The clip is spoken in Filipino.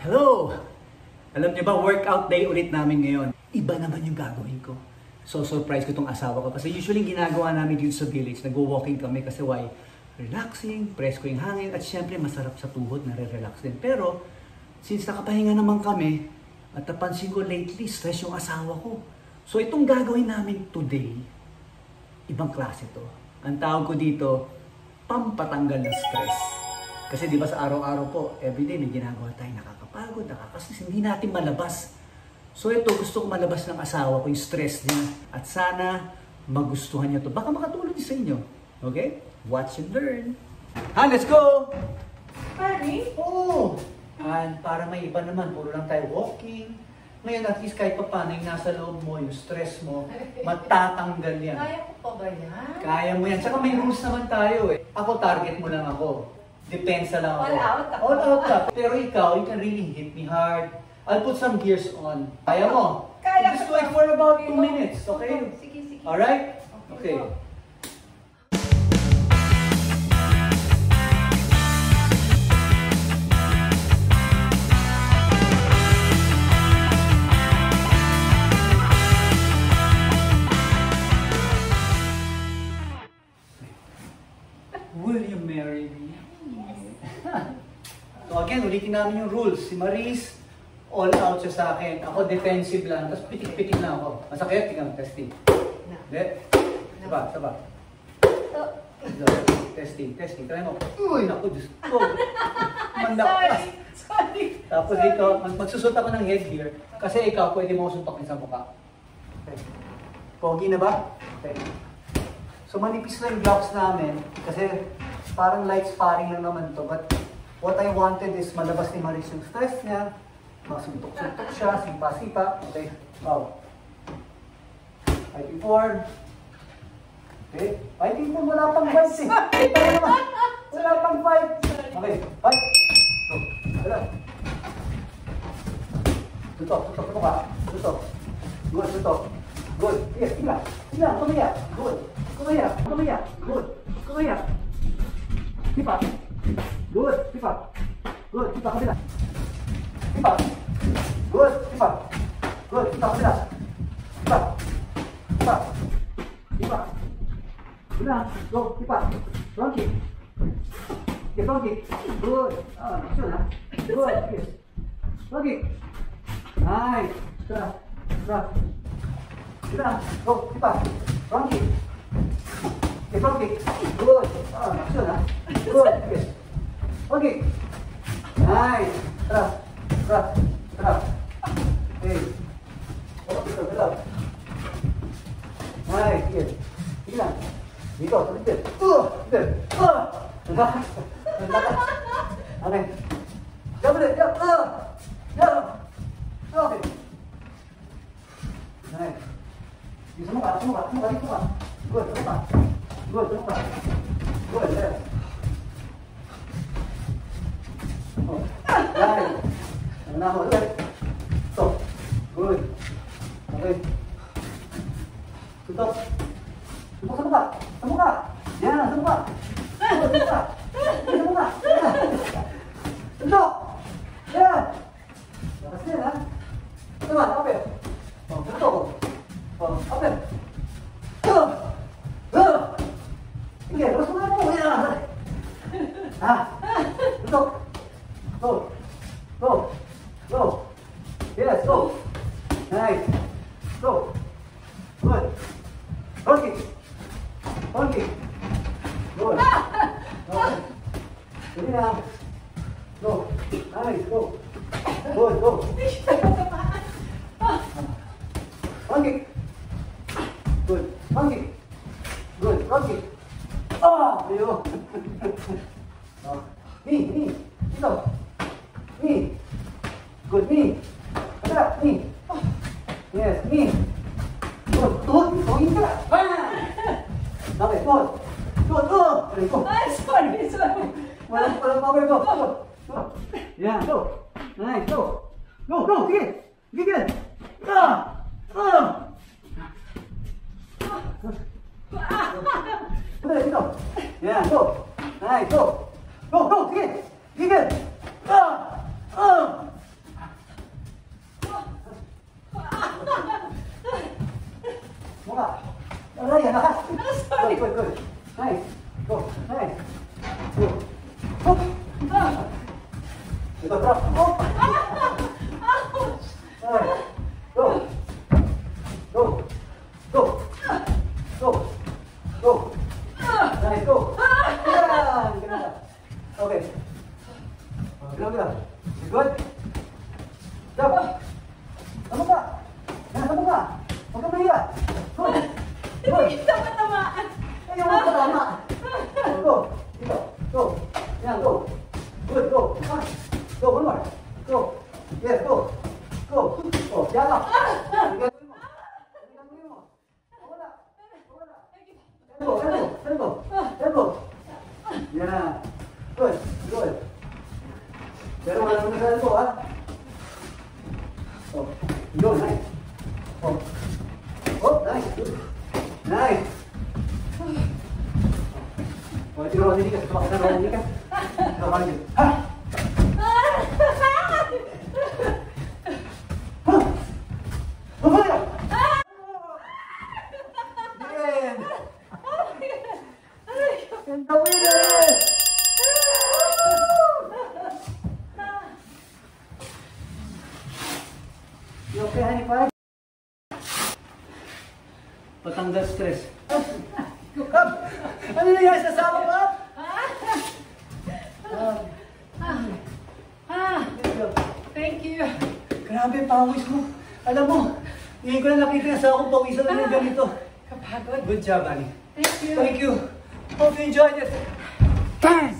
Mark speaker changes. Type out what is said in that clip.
Speaker 1: Hello! Alam niyo ba, workout day ulit namin ngayon. Iba naman yung gagawin ko. So, surprise ko tong asawa ko. Kasi usually ginagawa namin dito sa village, nagwo-walking kami kasi why? Relaxing, presko yung hangin, at syempre masarap sa tuhod, nare-relax din. Pero, since nakapahinga naman kami, at napansin ko lately, stress yung asawa ko. So, itong gagawin namin today, ibang klase to. Ang tawag ko dito, pampatanggal ng stress. Kasi di ba sa araw-araw po, everyday may ginagawa tayo, nakakapagod, nakakasis, hindi natin malabas. So ito, gusto ko malabas ng asawa ko yung stress niya. At sana magustuhan niya to. Baka makatulong din sa inyo. Okay? Watch and learn. Ha, let's go!
Speaker 2: Pari?
Speaker 1: Oo! And para may iba naman, puro lang tayo walking. Ngayon, at least kahit pa paano yung nasa loob mo, yung stress mo, matatanggal yan.
Speaker 2: Kaya ko pa ba yan?
Speaker 1: Kaya mo yan. Tsaka may rules naman tayo eh. Ako, target mo lang ako. Depensa lang ako.
Speaker 2: All out ako.
Speaker 1: All out ka. Pero ikaw, you can really hit me hard. I'll put some gears on. Kaya mo.
Speaker 2: Kaya
Speaker 1: Just
Speaker 2: ko
Speaker 1: do it
Speaker 2: pa.
Speaker 1: for about 2
Speaker 2: Okay, go.
Speaker 1: minutes, okay?
Speaker 2: Sige, sige.
Speaker 1: Alright? Okay.
Speaker 2: Okay,
Speaker 1: so again, ulitin namin yung rules. Si Maris, all out siya sa akin. Ako defensive lang. Tapos pitik-pitik lang ako. Masakit? Tingnan, testing.
Speaker 2: Na.
Speaker 1: Hindi? Saba, saba.
Speaker 2: To.
Speaker 1: Testing, testing. Try mo. Uy, naku, Diyos ko.
Speaker 2: Sorry.
Speaker 1: Manlakas.
Speaker 2: Sorry.
Speaker 1: Tapos
Speaker 2: Sorry.
Speaker 1: ikaw, mag magsusot ako ng headgear. Kasi ikaw, pwede mo suntokin sa mukha. Okay. Pogi na ba? Okay. So manipis lang yung gloves namin. Kasi parang light sparring lang naman to. But what I wanted is malabas ni Maris yung stress niya. Masuntok-suntok siya, sipa-sipa. Okay. Wow. Fighting forward. Okay. Fighting forward, wala pang fight eh. Ito naman. Wala pang fight. Okay. Fight. So, wala. Tutok, tutok, tutok ka. Tutok. Good, tutok. Good. Yes, tingnan. Tingnan, kumaya. Good. Kumaya, kumaya. Good. Kumaya. Sipa. Good. Sipa. Good. Sipa kabila. Sipa. Good. Sipa. Good. Sipa kabila. Sipa. Sipa. Sipa. Kabila. Go. Sipa. Front kick. Okay, front kick. Good. Ah, sure na. Good. Yes. Front kick. Nice. Tara. Tara. Tara. Go. Sipa. Front kick. Okay, front kick. Good. Ah, sure na. Good. Yes. Front kick. Nice. Tara. Tara. Tara. Okay. Oh, dito, dito. Nice. Yes. Sige lang. Dito, sa dito. Uh, dito. Uh. Relax. Relax. Okay. Jump ulit. Jump. Uh. Jump. Okay. Nice. Di sa mukha, sa mukha, sa mukha, dito ka. Good, sa mukha. Good, sa mukha. Good, there. Oh. Nice. Ano na ako, ulit. Stop. Good. Okay. Tutok. Tutok sa mukha. Sa mukha. Yan, sa mukha. Sa mukha. Sa mukha. Tutok. Yan. Lakas din, ha? Ito ba? Okay. Oh, tutok. Oh, okay. Oh. Oh. Sige, terus mo na po. Yan. Ha? Tutok. Go. Go. Go. Yes, go. Nice. Go. Good. Monkey. Monkey. Good. Okay. Sige na. Go. Nice. Go. Good. Go. Monkey. Good. Monkey. Good. Monkey. Ah! Ayun. oh. Knee. Knee. Dito. Knee. Good. Knee. Kabila. Knee. Yes. Knee. Good. Tuhod. Tuhod ka. Ah! Okay. Tuhod. Tuhod. Tuhod. Okay. Go.
Speaker 2: Ay, sorry, sorry.
Speaker 1: Walang walang power. Go. Go. Go. Yan. Go. Nice. Go. Go. Go. Sige. Sige. Ah! Ah! Kabila. Dito. Yan. Go. Nice. Go. Go. Go. Sige. Sige. Aray, ah! Good, good, good. Nice. Go. Nice. Go. Hop! Drop! Ito, drop. Hop! Ouch! Nice. Go. Go. Go. Go. Go. Nice, go. Yan! Ganun Okay. Good. Drop. Tama ka. Tama ka. Huwag ka.
Speaker 2: Hindi ka matamaan.
Speaker 1: Ayaw mo ka tama. Go. Dito. Go. Yan, go. Good, go. Ah. Go, one more. Go. Yes, go. Go. Oh, yan lang. Ang gagawin mo. Gagawin mo. Wala. Wala. Elbow, elbow, elbow. Elbow. Yan. Good, good. Pero wala naman sa elbow. Oh, nice. Good. Nice. Oh, ito naman hindi ka. Tumakot na naman hindi ka. Tumakot na Ha? Ha? Stress. Kap! Ano nangyari sa sama ka?
Speaker 2: Ah, thank you.
Speaker 1: Grabe, pawis mo. Alam mo, ngayon ko na nakita na sa akong pawisan na yung ganito.
Speaker 2: Kapagod.
Speaker 1: Good job, honey.
Speaker 2: Thank you.
Speaker 1: Thank you. Hope you enjoyed it. Bang!